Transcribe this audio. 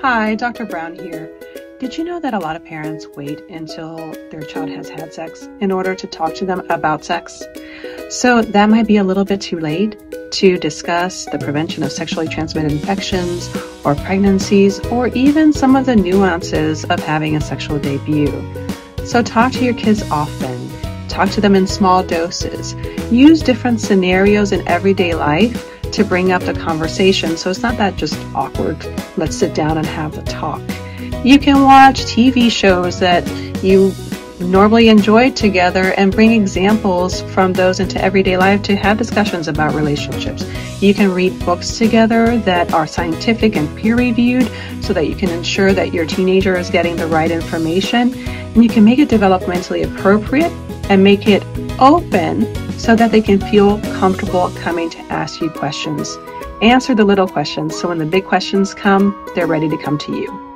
Hi, Dr. Brown here. Did you know that a lot of parents wait until their child has had sex in order to talk to them about sex? So that might be a little bit too late to discuss the prevention of sexually transmitted infections or pregnancies or even some of the nuances of having a sexual debut. So talk to your kids often. Talk to them in small doses. Use different scenarios in everyday life to bring up the conversation so it's not that just awkward, let's sit down and have the talk. You can watch TV shows that you normally enjoy together and bring examples from those into everyday life to have discussions about relationships. You can read books together that are scientific and peer reviewed so that you can ensure that your teenager is getting the right information. And you can make it developmentally appropriate and make it open so that they can feel comfortable coming to ask you questions. Answer the little questions so when the big questions come, they're ready to come to you.